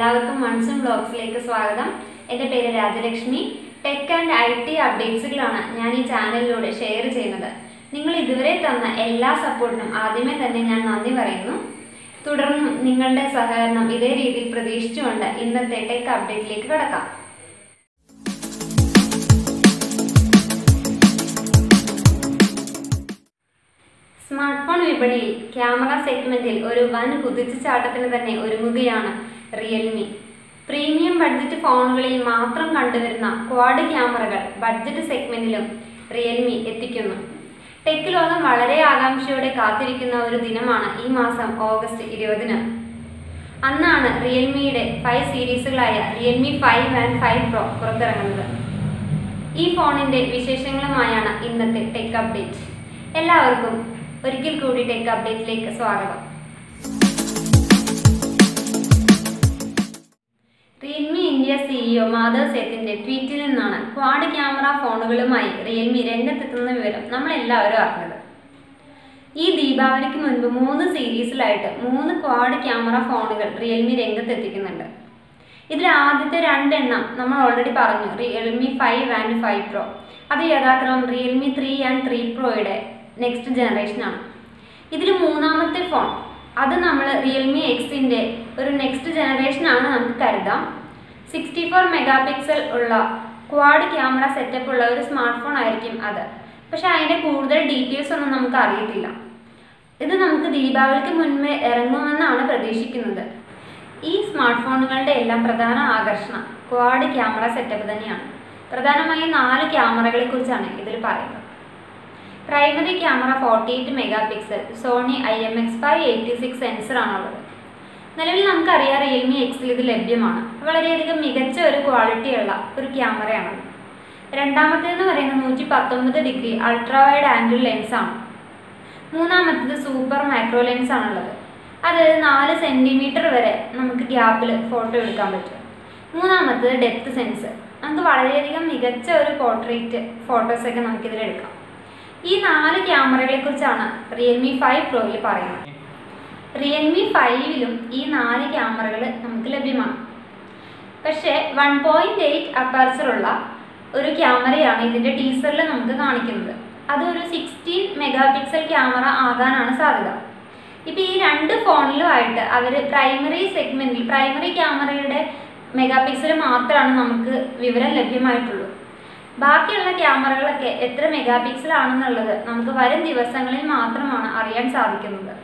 എല്ലാവർക്കും മൺസൂൺ ബ്ലോഗ്സിലേക്ക് സ്വാഗതം. എന്റെ പേര് Rajalakshmi. Tech and I T അപ്ഡേറ്റ്സുകളാണ് ഞാൻ ഈ ചാനലിലൂടെ ഷെയർ ചെയ്യുന്നത്. നിങ്ങൾ ഇതുവരെ തന്ന എല്ലാ സപ്പോർട്ടിനും ആദ്യമേ തന്നെ ഞാൻ നന്ദി പറയുന്നു. തുടർന്നും നിങ്ങളുടെ സഹകരണം ഇതേ രീതിയിൽ പ്രതീക്ഷിച്ചുകൊണ്ട് ഇന്നത്തെ ടെക് അപ്ഡേറ്റിലേക്ക് കടക്കാം. സ്മാർട്ട് ഫോൺ വിപണിയിൽ ക്യാമറ സെഗ്മെന്റിൽ ഒരു വൻ കുതിച്ചുചാട്ടത്തിന് തന്നെ ഒരുങ്ങുകയാണ് റിയൽമി പ്രീമിയം ബഡ്ജറ്റ് ഫോണുകളിൽ മാത്രം കണ്ടുവരുന്ന ക്വാഡ് ക്യാമറകൾ ബഡ്ജറ്റ് സെഗ്മെന്റിലും റിയൽമി എത്തിക്കുന്നു. ടെക് ലോകം വളരെ ആകാംക്ഷയോടെ കാത്തിരിക്കുന്ന ഒരു ദിനമാണ് ഈ മാസം ഓഗസ്റ്റ് ഇരുപതിന്. അന്നാണ് റിയൽമിയുടെ five സീരീസുകളായ Realme five and five pro പുറത്തിറങ്ങുന്നത്. ഈ ഫോണിന്റെ വിശേഷങ്ങളുമായാണ് ഇന്നത്തെ ടെക് അപ്ഡേറ്റ് എല്ലാവർക്കും ഒരിക്കൽ കൂടി ടെക് അപ്ഡേറ്റിലേക്ക് സ്വാഗതം. റിയൽമി ഇന്ത്യ സിഇഒ മാധവ് സേത്തിന്റെ ട്വീറ്റിൽ നിന്നാണ് ക്വാഡ് ക്യാമറ ഫോണുകളുമായി റിയൽമി രംഗത്തെത്തുന്ന വിവരം നമ്മൾ എല്ലാവരും അറിഞ്ഞത്. ഈ ദീപാവലിക്ക് മുൻപ് മൂന്ന് സീരീസിലായിട്ട് മൂന്ന് ക്വാഡ് ക്യാമറ ഫോണുകൾ റിയൽമി രംഗത്തെത്തിക്കുന്നുണ്ട്. ഇതിൽ ആദ്യത്തെ രണ്ടെണ്ണം നമ്മൾ ഓൾറെഡി പറഞ്ഞു Realme five and five pro അത് യഥാക്രമം റിയൽമി ത്രീ ആൻഡ് ത്രീ പ്രോയുടെ നെക്സ്റ്റ് ജനറേഷനാണ് ഇതിൽ മൂന്നാമത്തെ ഫോൺ അത് നമ്മൾ റിയൽമി എക്സിന്റെ ഒരു നെക്സ്റ്റ് ജനറേഷനാണ് നമുക്ക് കരുതാം. സിക്സ്റ്റി ഫോർ മെഗാ പിക്സൽ ഉള്ള ക്വാഡ് ക്യാമറ സെറ്റപ്പ് ഉള്ള ഒരു സ്മാർട്ട് ഫോൺ ആയിരിക്കും അത്. പക്ഷേ അതിന്റെ കൂടുതൽ ഡീറ്റെയിൽസ് ഒന്നും നമുക്ക് അറിയത്തില്ല. ഇത് നമുക്ക് ദീപാവലിക്ക് മുൻപേ ഇറങ്ങുമെന്നാണ് പ്രതീക്ഷിക്കുന്നത്. ഈ സ്മാർട്ട് ഫോണുകളുടെ എല്ലാം പ്രധാന ആകർഷണം ക്വാഡ് ക്യാമറ സെറ്റപ്പ് തന്നെയാണ്. പ്രധാനമായും നാല് ക്യാമറകളെ കുറിച്ചാണ് ഇതിൽ പറയുന്നത്. Primary camera forty eight megapixel Sony I M X five eighty six സെൻസറാണുള്ളത് നിലവിൽ നമുക്കറിയാം റിയൽമി എക്സിൽ ഇത് ലഭ്യമാണ്. വളരെയധികം മികച്ച ഒരു ക്വാളിറ്റിയുള്ള ഒരു ക്യാമറയാണത്. രണ്ടാമത്തേതെന്ന് പറയുന്നത് നൂറ്റി പത്തൊമ്പത് ഡിഗ്രി അൾട്രാ വൈഡ് ആംഗിൾ ലെൻസാണ് മൂന്നാമത്തേത് സൂപ്പർ മൈക്രോ ലെൻസ് ആണുള്ളത്. അതായത് നാല് സെന്റിമീറ്റർ വരെ നമുക്ക് ഗ്യാപ്പിൽ ഫോട്ടോ എടുക്കാൻ പറ്റും. മൂന്നാമത്തേത് ഡെപ്ത് സെൻസ് നമുക്ക് വളരെയധികം മികച്ച ഒരു പോർട്രേറ്റ് ഫോട്ടോസൊക്കെ നമുക്കിതിൽ എടുക്കാം. ഈ നാല് ക്യാമറകളെ കുറിച്ചാണ് റിയൽമി ഫൈവ് പ്രോയിൽ പറയുന്നത്. റിയൽമി ഫൈവിലും ഈ നാല് ക്യാമറകൾ നമുക്ക് ലഭ്യമാണ്. പക്ഷേ വൺ പോയിന്റ് എയ്റ്റ് അപ്പർച്ചറുള്ള ഒരു ക്യാമറയാണ് ഇതിന്റെ ടീസറിൽ നമുക്ക് കാണിക്കുന്നത്. അതൊരു സിക്സ്റ്റീൻ മെഗാ പിക്സൽ ക്യാമറ ആകാനാണ് സാധ്യത. ഇപ്പം ഈ രണ്ട് ഫോണിലുമായിട്ട് അവർ പ്രൈമറി സെഗ്മെന്റിൽ പ്രൈമറി ക്യാമറയുടെ മെഗാ പിക്സൽ മാത്രമാണ് നമുക്ക് വിവരം ലഭ്യമായിട്ടുള്ളൂ. ബാക്കിയുള്ള ക്യാമറകളൊക്കെ എത്ര മെഗാ പിക്സൽ ആണെന്നുള്ളത് നമുക്ക് വരും ദിവസങ്ങളിൽ മാത്രമാണ് അറിയാൻ സാധിക്കുന്നത്.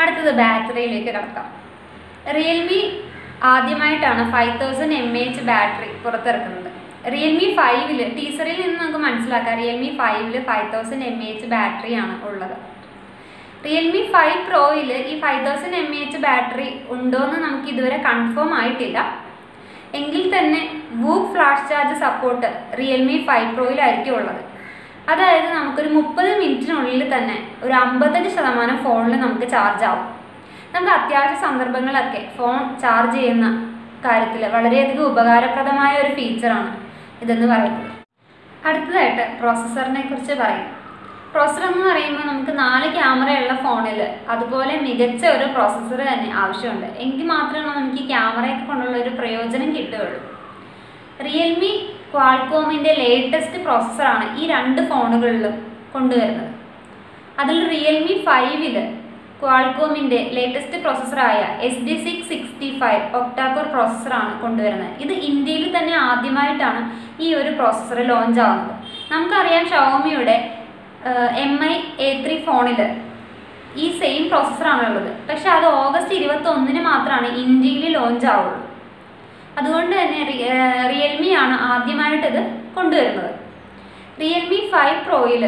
അടുത്തത് ബാറ്ററിയിലേക്ക് കടക്കാം. റിയൽമി ആദ്യമായിട്ടാണ് five thousand M H battery പുറത്തിറക്കുന്നത്. Realme ഫൈവിൽ ടീസറിൽ നിന്ന് നമുക്ക് മനസ്സിലാക്കാം. റിയൽമി ഫൈവിൽ ഫൈവ് തൗസൻഡ് എം എച്ച് ബാറ്ററിയാണ് ഉള്ളത്. റിയൽമി ഫൈവ് പ്രോയിൽ ഈ five thousand M H battery ഉണ്ടോ എന്ന് നമുക്ക് ഇതുവരെ കൺഫേം ആയിട്ടില്ല. എങ്കിൽ തന്നെ VOOC flash charge support Realme five പ്രോയിലായിരിക്കും ഉള്ളത് അതായത് നമുക്കൊരു മുപ്പത് മിനിറ്റിനുള്ളിൽ തന്നെ ഒരു അമ്പത്തഞ്ച് ശതമാനം ഫോണിൽ നമുക്ക് ചാർജ് ആവും. നമുക്ക് അത്യാവശ്യ സന്ദർഭങ്ങളൊക്കെ ഫോൺ ചാർജ് ചെയ്യുന്ന കാര്യത്തിൽ വളരെയധികം ഉപകാരപ്രദമായ ഒരു ഫീച്ചറാണ് ഇതെന്ന് പറയുന്നത്. അടുത്തതായിട്ട് പ്രോസസ്സറിനെ കുറിച്ച് പറയും പ്രോസസ്സർ എന്ന് പറയുമ്പോൾ നമുക്ക് നാല് ക്യാമറയുള്ള ഫോണിൽ അതുപോലെ മികച്ച ഒരു പ്രോസസ്സർ തന്നെ ആവശ്യമുണ്ട്. എങ്കിൽ മാത്രമേ നമുക്ക് ഈ ക്യാമറയൊക്കെ കൊണ്ടുള്ള ഒരു പ്രയോജനം കിട്ടുകയുള്ളൂ. റിയൽമി ക്വാൾകോമിന്റെ ലേറ്റസ്റ്റ് പ്രോസസ്സറാണ് ഈ രണ്ട് ഫോണുകളിലും കൊണ്ടുവരുന്നത്. അതിൽ റിയൽമി ഫൈവിൽ ക്വാൾകോമിന്റെ latest പ്രോസസ്സറായ S D six sixty five octa-core പ്രോസസ്സറാണ് കൊണ്ടുവരുന്നത്. ഇത് ഇന്ത്യയിൽ തന്നെ ആദ്യമായിട്ടാണ് ഈ ഒരു പ്രോസസ്സർ ലോഞ്ച് ആവുന്നത്. നമുക്കറിയാം ഷവോമിയുടെ എം ഐ എ ത്രീ ഫോണിൽ ഈ സെയിം പ്രോസസ്സറാണ് ഉള്ളത് പക്ഷേ അത് ഓഗസ്റ്റ് ഇരുപത്തി ഒന്നിന് മാത്രമാണ് ഇന്ത്യയിൽ ലോഞ്ച് ആവുള്ളൂ. അതുകൊണ്ട് തന്നെ റിയൽമി ആണ് ആദ്യമായിട്ടിത് കൊണ്ടുവരുന്നത്. റിയൽമി ഫൈവ് പ്രോയിൽ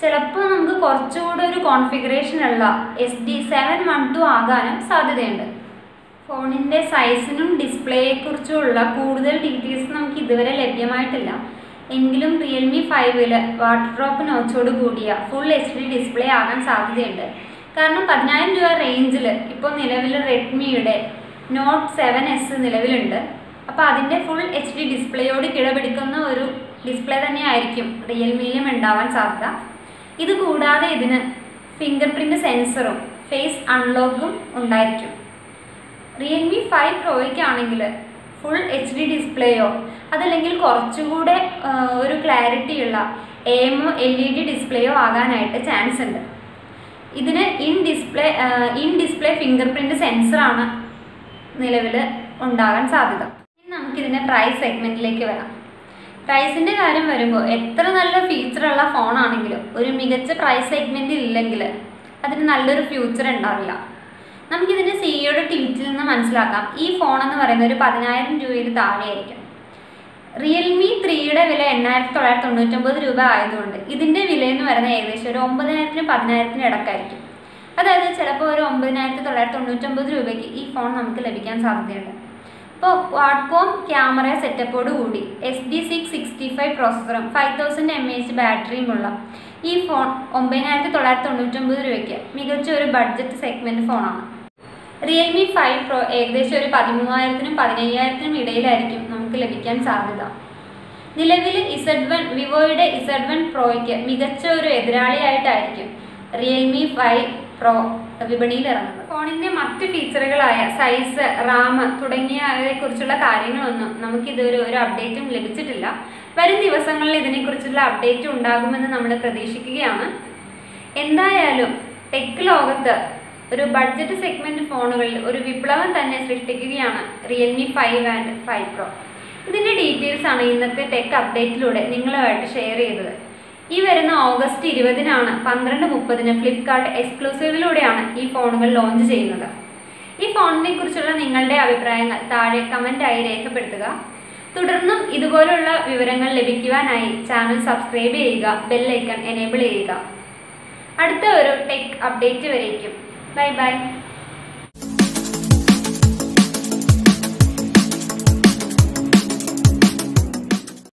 ചിലപ്പോൾ നമുക്ക് കുറച്ചുകൂടെ ഒരു കോൺഫിഗറേഷനുള്ള S D seven one two ആകാനും സാധ്യതയുണ്ട്. ഫോണിന്റെ സൈസിനും ഡിസ്പ്ലേയെക്കുറിച്ചുമുള്ള കൂടുതൽ ഡീറ്റെയിൽസ് നമുക്ക് ഇതുവരെ ലഭ്യമായിട്ടില്ല. എങ്കിലും റിയൽമി ഫൈവിൽ വാട്ടർ ഡ്രോപ്പ് നോച്ചോട് കൂടിയ ഫുൾ എച്ച് ഡി ഡിസ്പ്ലേ ആകാൻ സാധ്യതയുണ്ട്. കാരണം പതിനായിരം രൂപ റേഞ്ചിൽ ഇപ്പോൾ നിലവിൽ റെഡ്മിയുടെ നോട്ട് സെവൻ എസ് നിലവിലുണ്ട്. അപ്പോൾ അതിന്റെ ഫുൾ എച്ച് ഡി ഡിസ്പ്ലേയോട് കിടപിടിക്കുന്ന ഒരു ഡിസ്പ്ലേ തന്നെയായിരിക്കും റിയൽമിയിലും ഉണ്ടാവാൻ സാധ്യത. ഇത് കൂടാതെ ഇതിന് ഫിംഗർ പ്രിന്റ് സെൻസറും ഫേസ് അൺലോക്കും ഉണ്ടായിരിക്കും റിയൽമി ഫൈവ് പ്രോയ്ക്കാണെങ്കിൽ ഫുൾ എച്ച് ഡി ഡിസ്പ്ലേയോ അതല്ലെങ്കിൽ കുറച്ചും കൂടെ ഒരു ക്ലാരിറ്റിയുള്ള എമോ എൽ ഇ ഡി ഡിസ്പ്ലേയോ ആകാനായിട്ട് ചാൻസ് ഉണ്ട്. ഇതിന് in display in display fingerprint സെൻസറാണ് നിലവിൽ ഉണ്ടാകാൻ സാധ്യത. നമുക്കിതിന്റെ പ്രൈസ് സെഗ്മെന്റിലേക്ക് വരാം. പ്രൈസിന്റെ കാര്യം വരുമ്പോൾ എത്ര നല്ല ഫീച്ചറുള്ള ഫോണാണെങ്കിലും ഒരു മികച്ച പ്രൈസ് സെഗ്മെന്റിൽ ഇല്ലെങ്കിൽ അതിന് നല്ലൊരു ഫ്യൂച്ചർ ഉണ്ടാവില്ല. നമുക്കിതിന്റെ സിഇയുടെ ട്വീറ്റിൽ നിന്ന് മനസ്സിലാക്കാം. ഈ ഫോൺ എന്ന് പറയുന്നത് ഒരു പതിനായിരം രൂപയിൽ താഴെയായിരിക്കും. റിയൽമി ത്രീയുടെ വില എണ്ണായിരത്തി തൊള്ളായിരത്തി തൊണ്ണൂറ്റൊമ്പത് രൂപ ആയതുകൊണ്ട് ഇതിന്റെ വില എന്ന് പറയുന്നത് ഏകദേശം ഒരു ഒമ്പതിനായിരത്തിനും പതിനായിരത്തിനും ഇടക്കായിരിക്കും. അതായത് ചിലപ്പോൾ ഒരു ഒമ്പതിനായിരത്തി തൊള്ളായിരത്തി തൊണ്ണൂറ്റൊമ്പത് രൂപയ്ക്ക് ഈ ഫോൺ നമുക്ക് ലഭിക്കാൻ സാധ്യതയുണ്ട്. ഇപ്പോൾ വാട്ട്കോം ക്യാമറ സെറ്റപ്പോട് കൂടി S D six sixty five പ്രോസസ്സറും five thousand M H ബാറ്ററിയുമുള്ള ഈ ഫോൺ ഒമ്പതിനായിരത്തി തൊള്ളായിരത്തി തൊണ്ണൂറ്റൊമ്പത് രൂപയ്ക്ക് മികച്ച ഒരു ബഡ്ജറ്റ് സെഗ്മെന്റ് ഫോണാണ് റിയൽമി ഫൈവ് പ്രോ ഏകദേശം ഒരു പതിമൂവായിരത്തിനും പതിനയ്യായിരത്തിനും ഇടയിലായിരിക്കും നമുക്ക് ലഭിക്കാൻ സാധ്യത. നിലവിൽ ഇസഡ് വൺ വിവോയുടെ ഇസഡ് വൺ പ്രോയ്ക്ക് മികച്ച ഒരു എതിരാളിയായിട്ടായിരിക്കും റിയൽമി ഫൈവ് പ്രോ വിപണിയിൽ ഇറങ്ങുന്നത്. ഫോണിന്റെ മറ്റ് ഫീച്ചറുകളായ സൈസ് റാം തുടങ്ങിയവയെക്കുറിച്ചുള്ള കാര്യങ്ങളൊന്നും നമുക്കിതുവരെ ഒരു അപ്ഡേറ്റും ലഭിച്ചിട്ടില്ല. വരും ദിവസങ്ങളിൽ ഇതിനെക്കുറിച്ചുള്ള അപ്ഡേറ്റ് ഉണ്ടാകുമെന്ന് നമ്മൾ പ്രതീക്ഷിക്കുകയാണ്. എന്തായാലും ടെക് ലോകത്ത് ഒരു ബഡ്ജറ്റ് സെഗ്മെന്റ് ഫോണുകളിൽ ഒരു വിപ്ലവം തന്നെ സൃഷ്ടിക്കുകയാണ് Realme five and five pro. ഇതിന്റെ ഡീറ്റെയിൽസ് ആണ് ഇന്നത്തെ ടെക് അപ്ഡേറ്റിലൂടെ നിങ്ങളുമായിട്ട് ഷെയർ ചെയ്തത്. ഈ വരുന്ന ഓഗസ്റ്റ് ഇരുപതിനാണ് പന്ത്രണ്ട് മുപ്പതിന് ഫ്ലിപ്കാർട്ട് എക്സ്ക്ലൂസീവിലൂടെയാണ് ഈ ഫോണുകൾ ലോഞ്ച് ചെയ്യുന്നത്. ഈ ഫോണിനെ കുറിച്ചുള്ള നിങ്ങളുടെ അഭിപ്രായങ്ങൾ താഴെ കമന്റായി രേഖപ്പെടുത്തുക. തുടർന്നും ഇതുപോലുള്ള വിവരങ്ങൾ ലഭിക്കുവാനായി ചാനൽ സബ്സ്ക്രൈബ് ചെയ്യുക ബെല്ലൈക്കൺ എനേബിൾ ചെയ്യുക. അടുത്ത ഒരു ടെക് അപ്ഡേറ്റ് വരേക്കും. Bye bye